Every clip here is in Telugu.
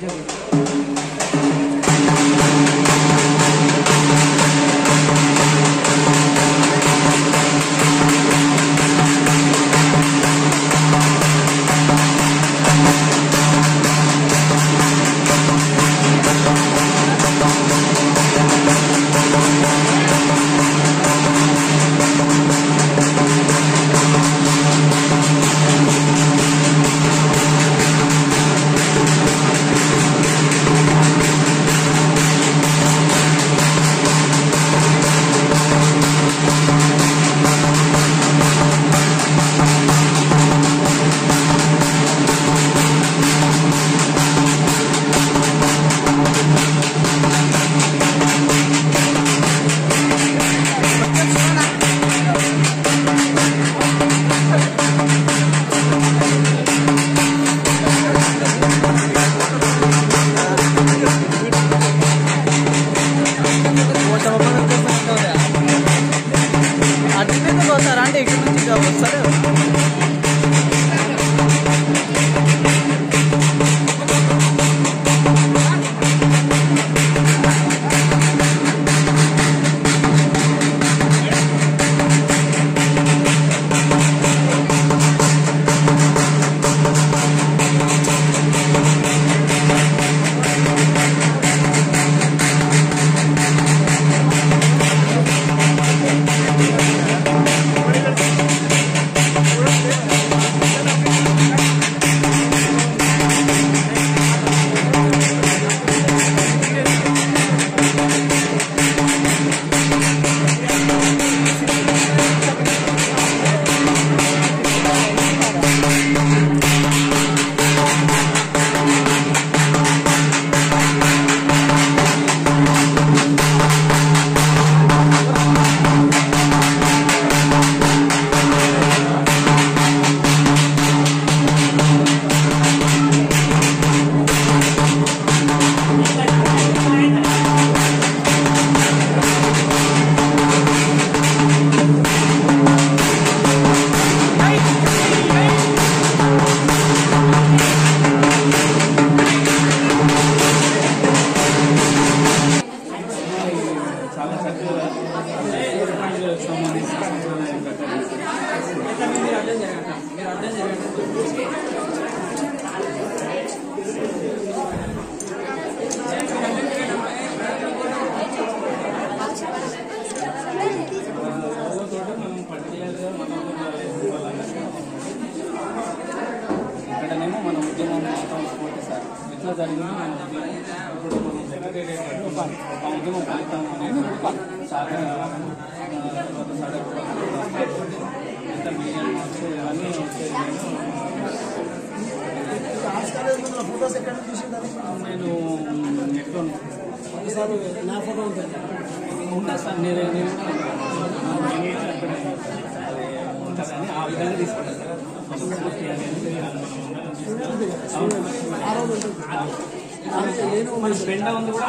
Gracias. Thank you. Photos ఎక్కడ చూసిందని నేను నెట్లో ఒకసారి నా ఫోటో ఉంటుంది ఉంటా సార్ నేను ఉంటుందని ఆ విధంగా తీసుకుంటాను సార్ ఆ రోజు ఉంటుంది నేను మన పెండ ఉంది కూడా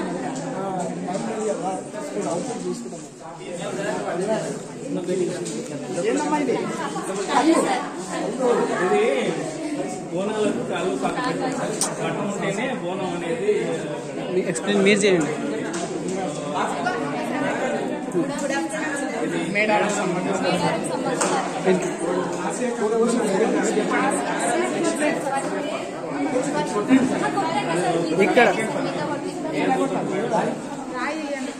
ఇది బోనాలకు కాళ్ళు పక్కన పెట్టాలి సార్ ఘటం ఉంటేనే బోనం అనేది ఎక్స్ప్లెయిన్ మీరు చేయండి ఇక్కడ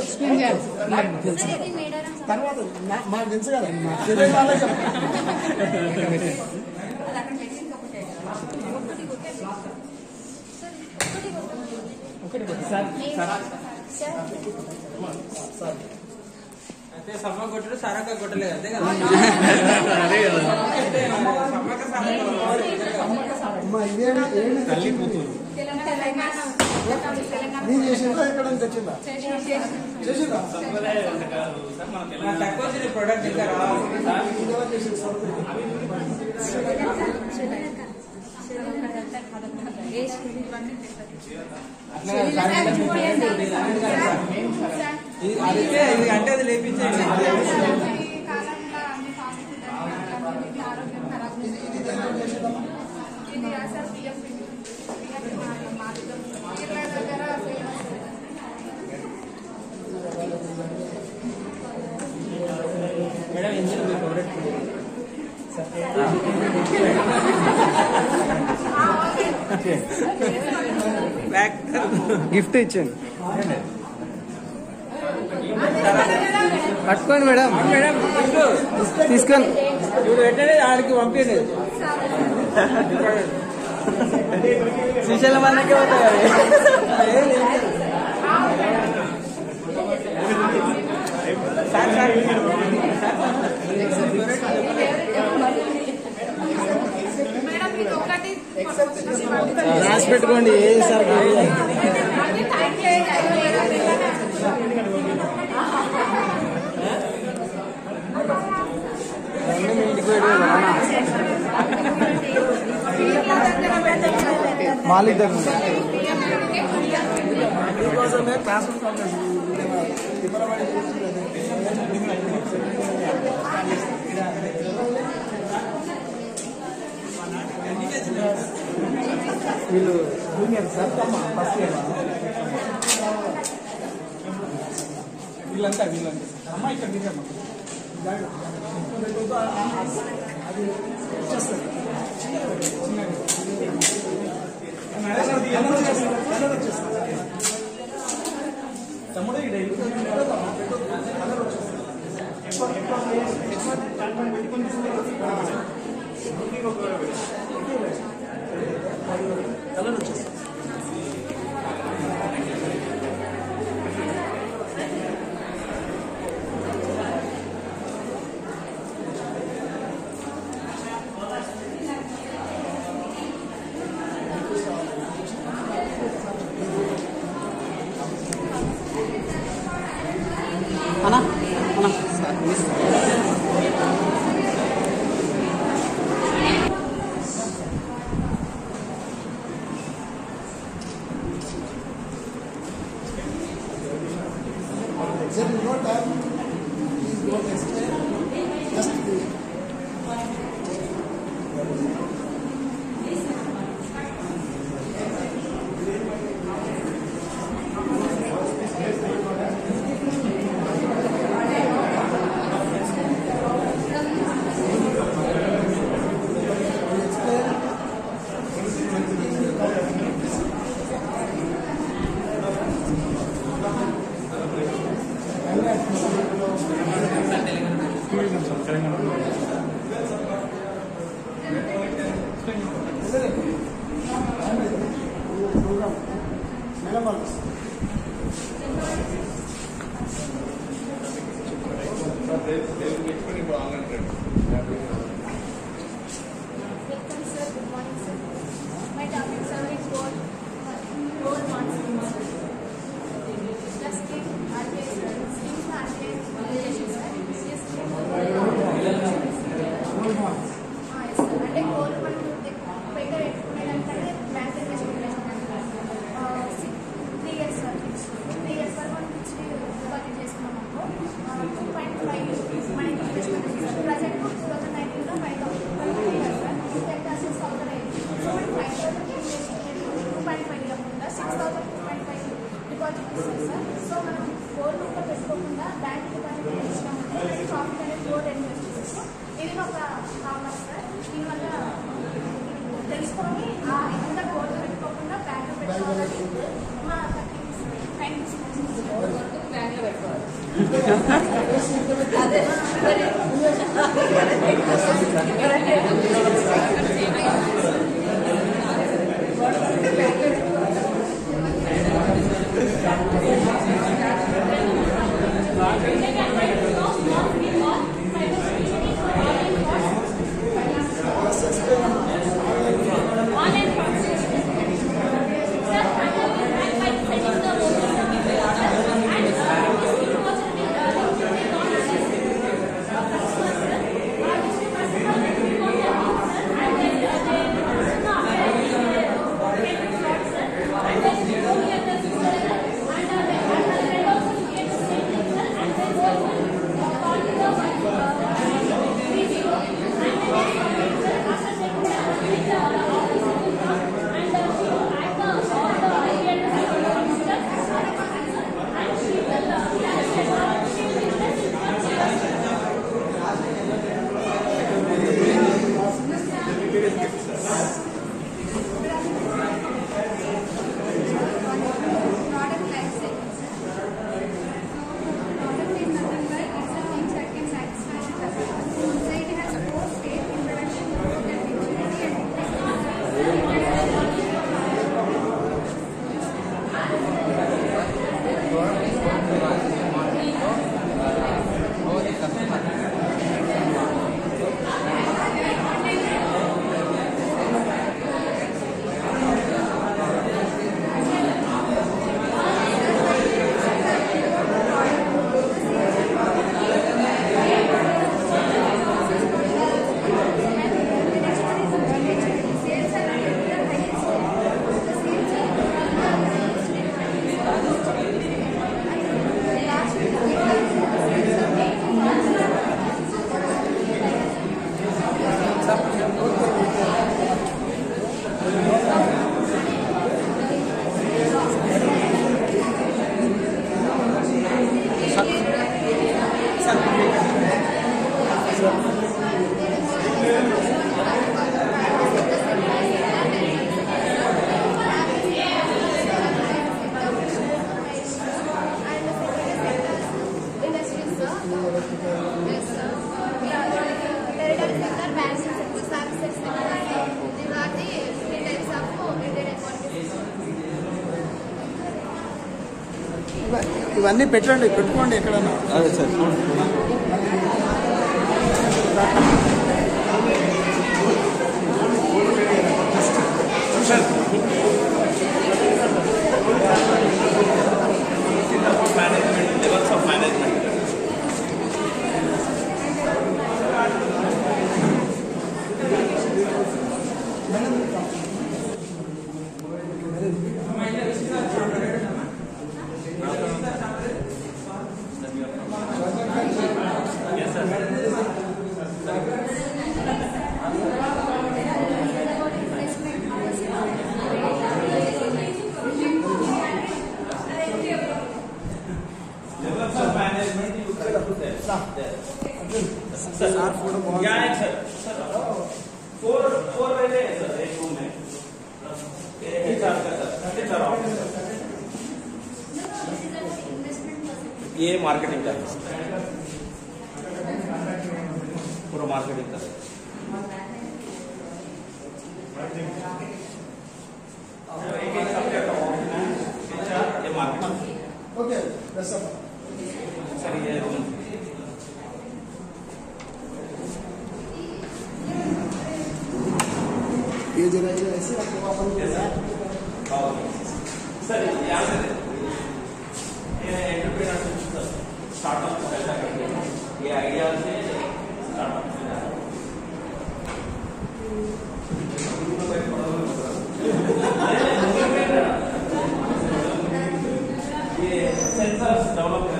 ఎక్స్ప్లెయిన్ చేయాలి నాకు తెలుసు తర్వాత మాకు తెలుసు కదండి మాకు తెలియని వాళ్ళకి ఒకటి సార్ సార్ అయితే సమ్మ కొట్టడు సరక కొట్టలేదు అదే కదా అదే కదా సమ్మక సరక నేను చేసిందా? ఎక్కడ తెచ్చిందా? చేసిందా? తక్కువ వచ్చిన ప్రొడక్ట్ ఇంకా రావాలి అంటే అది లేపించండి గిఫ్ట్ ఇచ్చాను. పట్టుకోండి మేడం. మేడం తీసుకొని ఇప్పుడు ఆడికి పంపించండి శ్రీశైలం అన్నకే పోతాయి సార్ సార్. రాసి పెట్టుకోండి ఏ సార్ ఇంటికి మాలిక్ దగ్గర మీకోసమే క్లాస్ ఉంటుంది వీళ్ళు జూనియర్ సార్ ఫస్ట్ ఇయర్ వీళ్ళంతా వీళ్ళంతా. అమ్మ ఇక్కడ దిగమ్మ అది వచ్చేస్తుంది. తమ్ముడు ఇక్కడ కలర్ వచ్చేస్తుంది. 頼むんです。Israel is not explained yesterday. Telangana Gracias. అన్నీ పెట్టండి పెట్టుకోండి ఎక్కడన్నా. అదే sir. Okay, that's all. Sorry, yeah. ये जरा ऐसे आपको वापस Okay, यहाँ से Santos, então, é